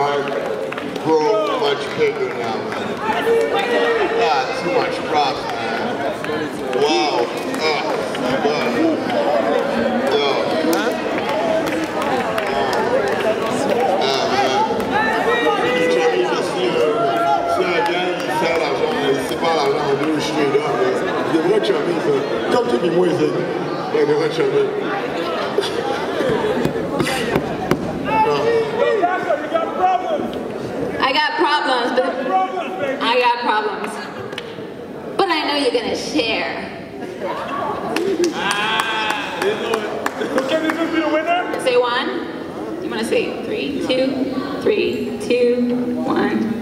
I've much bigger now, man. Too much props, man. Wow. Yo. Ah, man. Si un gars, il sert l'argent, il sépare l'argent I you're gonna share. Can this be the winner? Say one. You wanna say three, two, three, two, one.